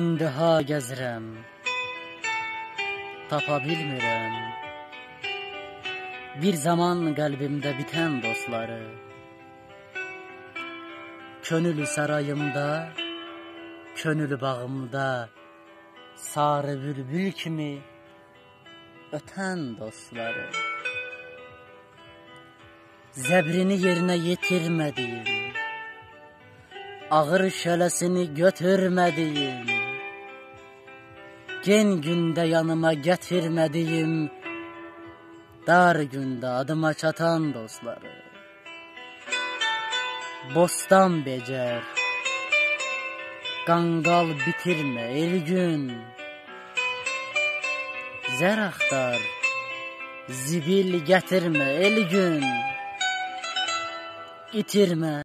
İndiha gəzirəm, tapa bilmirəm. Bir zaman qəlbimdə bitən dostları. Könül sarayımda, könül bağımda sarı bülbül kimi ötən dostları. Zəbrini yerinə yetirmədiyim, ağır şələsini götürmədiyim, gen gündə yanıma gətirmədiyim, dar gündə adıma çatan dostları. Bostan becər, qanqal bitirmə el gün, zər axtar, zibil gətirmə el gün, itirmə.